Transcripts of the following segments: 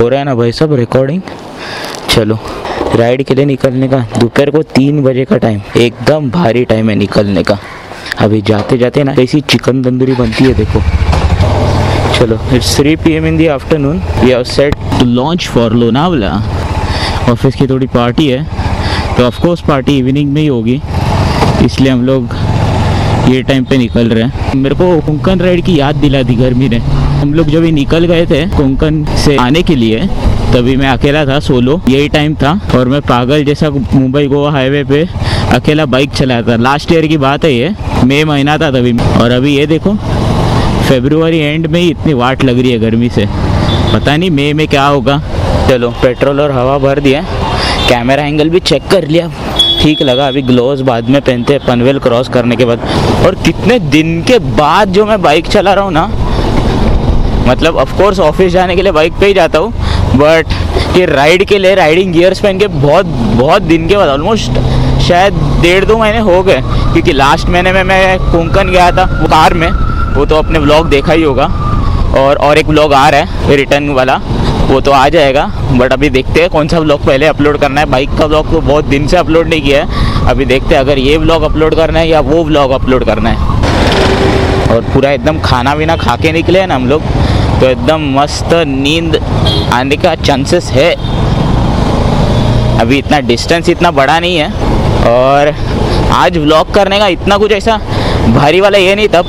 हो रहा है ना भाई सब रिकॉर्डिंग चलो राइड के लिए निकलने का, दोपहर को तीन बजे का टाइम एकदम भारी टाइम है निकलने का। अभी जाते जाते ना, ऐसी चिकन तंदूरी बनती है, देखो। चलो it's three P M in the afternoon we are set to launch for Lonavala office की थोड़ी पार्टी है तो ऑफकोर्स पार्टी इवनिंग में ही होगी, इसलिए हम लोग ये टाइम पे निकल रहे हैं। मेरे को कोंकण राइड की याद दिला दी गर्मी ने। हम लोग जब निकल गए थे कोंकण से आने के लिए, तभी मैं अकेला था सोलो यही टाइम था। और मैं पागल जैसा मुंबई गोवा हाईवे पे अकेला बाइक चलाया था। लास्ट ईयर की बात है ये मई महीना था तभी। और अभी ये देखो फेब्रुवरी एंड में ही इतनी वाट लग रही है गर्मी से। पता नहीं मई में क्या होगा। चलो पेट्रोल और हवा भर दिया। कैमरा एंगल भी चेक कर लिया। ठीक लगा, अभी ग्लोव बाद में पहनते हैं, पनवेल क्रॉस करने के बाद। और कितने दिन के बाद जो मैं बाइक चला रहा हूँ ना मतलब ऑफकोर्स ऑफ़िस जाने के लिए बाइक पे ही जाता हूँ बट ये राइड के लिए राइडिंग गियर्स पहन के बहुत बहुत दिन के बाद ऑलमोस्ट शायद डेढ़ दो महीने हो गए, क्योंकि लास्ट महीने में मैं कोंकण गया था वो कार में, वो तो अपने ब्लॉग देखा ही होगा। और और एक ब्लॉग आ रहा है रिटर्न वाला। वो तो आ जाएगा बट अभी देखते हैं कौन सा ब्लॉग पहले अपलोड करना है। बाइक का ब्लॉग तो बहुत दिन से अपलोड नहीं किया है। अभी देखते हैं अगर ये ब्लॉग अपलोड करना है या वो ब्लॉग अपलोड करना है। और पूरा एकदम खाना पीना खा के निकले हैं ना हम लोग तो एकदम मस्त नींद आने का चांसेस है। अभी इतना डिस्टेंस इतना बड़ा नहीं है। और आज ब्लॉग करने का इतना कुछ ऐसा भारी वाला ये नहीं था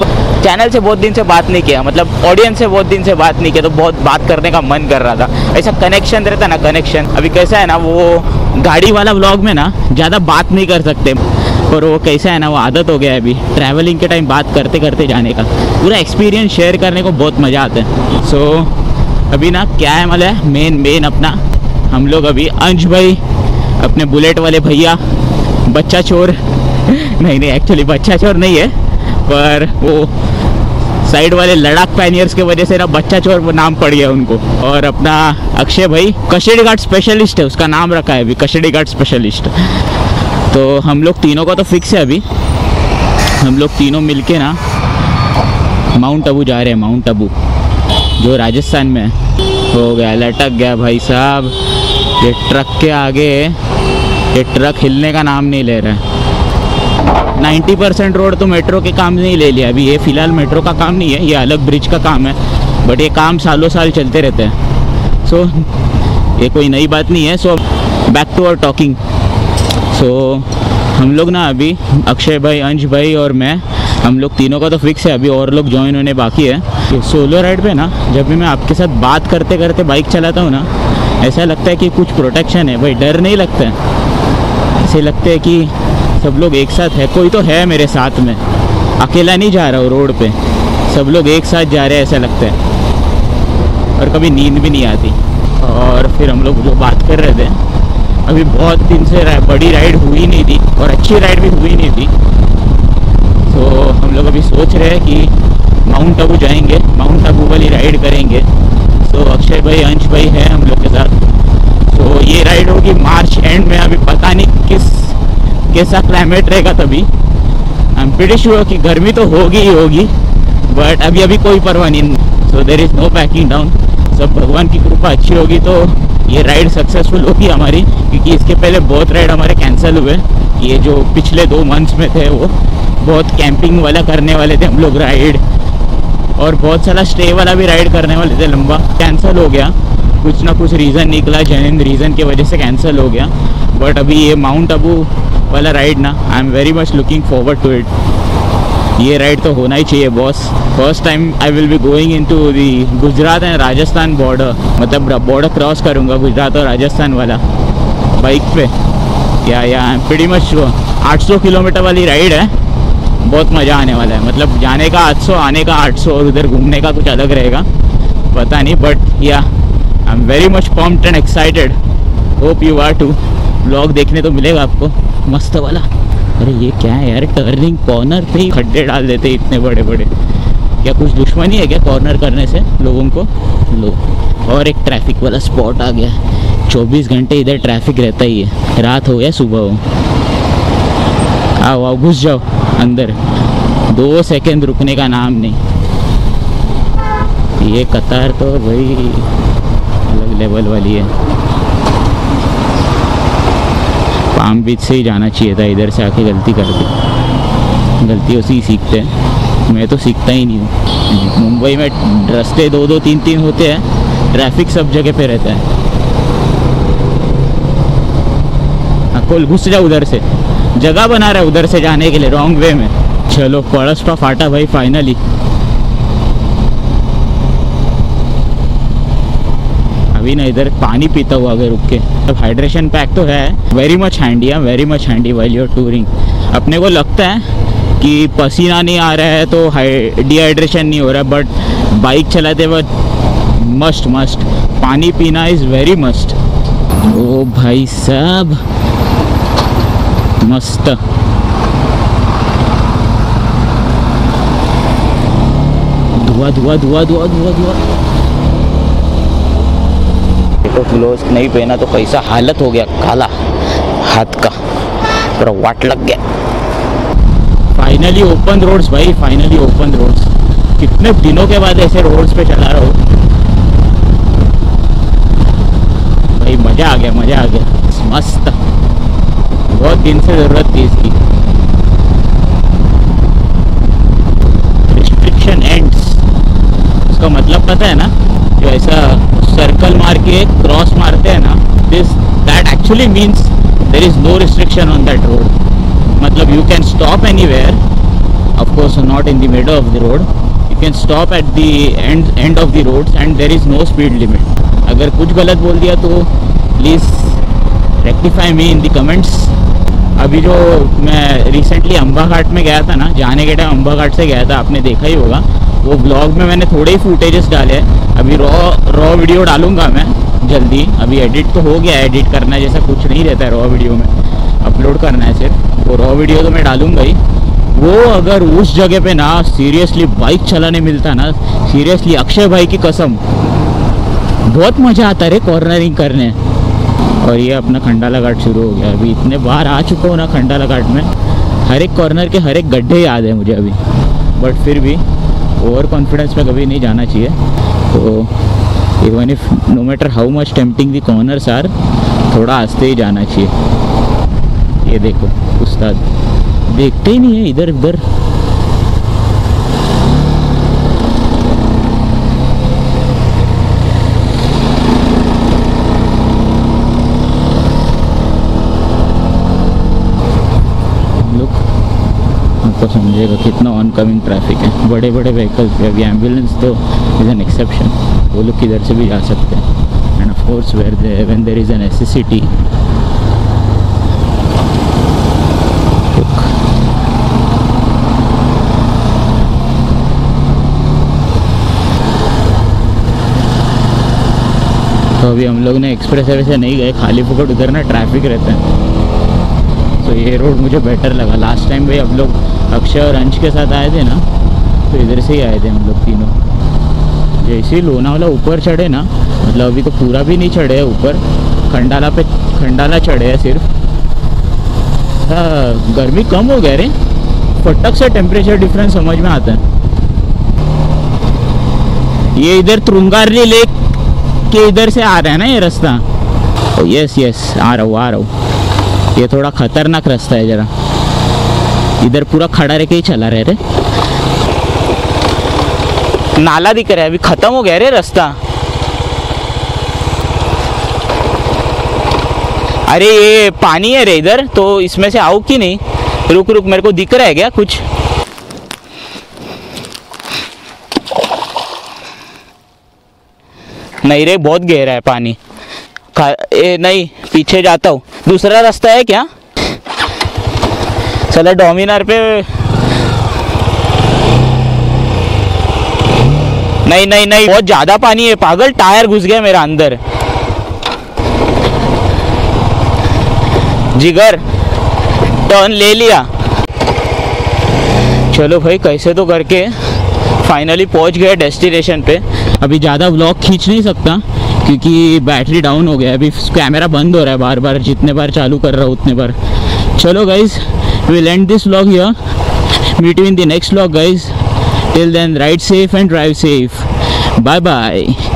चैनल से बहुत दिन से बात नहीं किया मतलब ऑडियंस से बहुत दिन से बात नहीं किया तो बहुत बात करने का मन कर रहा था। ऐसा कनेक्शन रहता ना कनेक्शन अभी कैसा है ना वो गाड़ी वाला ब्लॉग में ना ज़्यादा बात नहीं कर सकते। और वो कैसा है ना वो आदत हो गया है अभी ट्रैवलिंग के टाइम बात करते करते जाने का। पूरा एक्सपीरियंस शेयर करने को बहुत मज़ा आता है। सो so, अभी ना क्या है मतलब मेन मेन अपना हम लोग अभी अंश भाई अपने बुलेट वाले भैया बच्चा चोर। नहीं नहीं एक्चुअली बच्चा चोर नहीं है। पर वो साइड वाले लड़ाक पैनियर्स के वजह से ना बच्चा चोर नाम पड़ गया उनको। और अपना अक्षय भाई कशेड़ी घाट स्पेशलिस्ट है, उसका नाम रखा है अभी कशेड़ी घाट स्पेशलिस्ट तो हम लोग तीनों का तो फिक्स है अभी। हम लोग तीनों मिल ना माउंट अबू जा रहे हैं माउंट अबू जो राजस्थान में है। हो गया, लटक गया भाई साहब। ये ट्रक के आगे, ये ट्रक हिलने का नाम नहीं ले रहा। है 90 परसेंट रोड तो मेट्रो के काम नहीं ले लिया। अभी ये फ़िलहाल मेट्रो का काम नहीं है ये अलग ब्रिज का काम है बट ये काम सालों साल चलते रहते हैं। सो so, ये कोई नई बात नहीं है। So back to our talking so हम लोग ना अभी अक्षय भाई अंश भाई और मैं हम लोग तीनों का तो फिक्स है। अभी और लोग ज्वाइन होने बाकी है। सोलो राइड पे ना जब भी मैं आपके साथ बात करते करते बाइक चलाता हूँ ना ऐसा लगता है कि कुछ प्रोटेक्शन है। भाई डर नहीं लगता है? ऐसे लगता है कि सब लोग एक साथ है। कोई तो है मेरे साथ में। अकेला नहीं जा रहा हूँ रोड पे। सब लोग एक साथ जा रहे हैं ऐसा लगता है। और कभी नींद भी नहीं आती। और फिर हम लोग जो बात कर रहे थे अभी बहुत दिन से रा, बड़ी राइड हुई नहीं थी और अच्छी राइड भी हुई नहीं थी। तो हम लोग अभी सोच रहे हैं कि माउंट आबू जाएँगे। माउंट आबू वाली राइड करेंगे। तो अक्षय भाई अंश भाई है हम लोग के साथ। तो ये राइड होगी मार्च एंड में। अभी पता नहीं किस कैसा क्लाइमेट रहेगा तभी। आई एम हुआ श्योर कि गर्मी तो होगी ही होगी बट अभी अभी कोई परवाह नहीं। So there is no packing down सब भगवान की कृपा अच्छी होगी तो ये राइड सक्सेसफुल होगी हमारी, क्योंकि इसके पहले बहुत राइड हमारे कैंसिल हुए। ये जो पिछले दो मंथ्स में थे वो बहुत कैंपिंग वाला करने वाले थे हम लोग राइड और बहुत सारा स्टे वाला भी राइड करने वाले थे लंबा। कैंसिल हो गया। कुछ ना कुछ रीज़न निकला जैन रीज़न की वजह से कैंसिल हो गया। बट अभी ये माउंट अबू वाला राइड ना I am very much looking forward to it ये राइड तो होना ही चाहिए boss first time I will be going into the Gujarat and Rajasthan border मतलब बॉर्डर क्रॉस करूँगा गुजरात और राजस्थान वाला. बाइक पे. Yeah yeah pretty much 800 kilometre वाली राइड है. बहुत मज़ा आने वाला है. मतलब जाने का 800 आने का 800 और उधर घूमने का कुछ अलग रहेगा. पता नहीं but yeah I am very much pumped and excited hope you are to blog देखने तो मिलेगा आपको. मस्त वाला। अरे ये क्या है यार टर्निंग कॉर्नर पे ही खड्डे डाल देते इतने बड़े बड़े क्या कुछ दुश्मनी है क्या कॉर्नर करने से लोगों को? लो। और एक ट्रैफ़िक वाला स्पॉट आ गया। 24 घंटे इधर ट्रैफ़िक रहता ही है। रात हो या सुबह हो। आओ आओ, घुस जाओ अंदर। दो सेकंड रुकने का नाम नहीं। ये कतार तो भाई अलग लेवल वाली है। पाम बीच से ही जाना चाहिए था इधर से आके गलती कर दी। गलतियों से ही सीखते हैं। मैं तो सीखता ही नहीं हूँ। मुंबई में रास्ते दो दो तीन तीन होते हैं ट्रैफ़िक सब जगह पे रहता है। हाँ, कोल घुस जा उधर से। जगह बना रहा है उधर से जाने के लिए रॉन्ग वे में। चलो पड़सपा फाटा भाई फाइनली अभी ना इधर पानी पीता हुआ अगर रुक के। अब हाइड्रेशन पैक तो है। वेरी मच हैंडी है very much handy while you're touring अपने को लगता है कि पसीना नहीं आ रहा है तो डिहाइड्रेशन नहीं हो रहा बट बाइक चलाते वक्त मस्ट मस्ट पानी पीना इज़ वेरी मस्ट ओ भाई साहब, मस्त। धुआँ धुआँ धुआँ धुआँ धुआँ धुआँ। तो ग्लोव नहीं पहना तो कैसा हालत हो गया काला? हाथ का पूरा वाट लग गया। फाइनली ओपन रोड्स भाई फाइनली ओपन रोड्स कितने दिनों के बाद ऐसे रोड्स पे चला रहा हूँ। भाई मज़ा आ गया, मज़ा आ गया। मस्त। बहुत दिन से ज़रूरत थी इसकी। रिस्ट्रिक्शन एंड्स उसका मतलब पता है ना? जो ऐसा सर्कल मार के क्रॉस मारते हैं ना this that actually means there is no restriction on that road मतलब you can stop anywhere of course not in the middle of the road you can stop at the end end of the road and there is no speed limit अगर कुछ गलत बोल दिया तो please rectify me in the comments अभी जो मैं recently Amba घाट में गया था ना, जाने के टाइम अम्बा घाट से गया था, आपने देखा ही होगा। वो ब्लॉग में मैंने थोड़े ही फुटेजेस डाले हैं। अभी रॉ रॉ वीडियो डालूँगा मैं, जल्दी। अभी एडिट तो हो गया एडिट करना है, जैसा कुछ नहीं रहता है रॉ वीडियो में। अपलोड करना है सिर्फ़। वो रॉ वीडियो तो मैं डालूँगा ही। वो अगर उस जगह पे ना सीरियसली बाइक चलाने मिलता ना सीरियसली अक्षय भाई की कसम, बहुत मज़ा आता रे कॉर्नरिंग करने। और ये अपना खंडाला घाट शुरू हो गया। अभी इतने बार आ चुका हूँ ना खंडाला घाट में। हर एक कॉर्नर के हर एक गड्ढे याद है मुझे अभी। बट फिर भी ओवर कॉन्फिडेंस में कभी नहीं जाना चाहिए। तो even if no matter how much tempting the corners are थोड़ा आस्ते ही जाना चाहिए। ये देखो, उस्ताद। देखते ही नहीं है इधर उधर लुक आपको समझेगा कितना ऑन कमिंग ट्रैफ़िक है। बड़े बड़े व्हीकल्स भी, अभी एंबुलेंस तो इज़ एन एक्सेप्शन वो लोग किधर से भी जा सकते हैं। And of course where they when there is an necessity तो अभी हम लोग ने एक्सप्रेस वे से नहीं गए, खाली फुकट उधर ना ट्रैफ़िक रहता है। तो ये रोड मुझे बेटर लगा। लास्ट टाइम भाई हम लोग अक्षय और अंश के साथ आए थे ना तो इधर से ही आए थे हम लोग तीनों। जैसे लोनावाला ऊपर चढ़े ना मतलब अभी तो पूरा भी नहीं चढ़े हैं ऊपर, खंडाला पे, खंडाला चढ़े है सिर्फ़। हाँ गर्मी कम हो गया रे। फटक से टेम्परेचर डिफरेंस समझ में आता है। ये इधर त्रुंगारली लेक के इधर से आ रहा है ना ये रास्ता? यस यस आ रहा हूँ, आ रहा हूँ। ये थोड़ा खतरनाक रास्ता है जरा। इधर पूरा खड़ा रह के ही चला रहे रे। नाला दिख रहा है, अभी खत्म हो गया रे रास्ता। अरे ये पानी है रे इधर तो इसमें से आओ कि नहीं? रुक रुक, मेरे को दिख रहा है क्या कुछ? नहीं रे, बहुत गहरा है पानी। ए, नहीं, पीछे जाता हूँ। दूसरा रास्ता है क्या? चलो डोमिनार पे नहीं नहीं नहीं, बहुत ज़्यादा पानी है। पागल टायर घुस गया मेरा अंदर। जिगर टर्न ले लिया। चलो भाई, कैसे तो करके फाइनली पहुँच गए डेस्टिनेशन पे। अभी ज़्यादा व्लॉग खींच नहीं सकता, क्योंकि बैटरी डाउन हो गया अभी कैमरा बंद हो रहा है बार बार जितने बार चालू कर रहा हूँ उतने बार। चलो guys we'll end this vlog here. Meet you in the next vlog guys. Till then ride safe and drive safe. Bye bye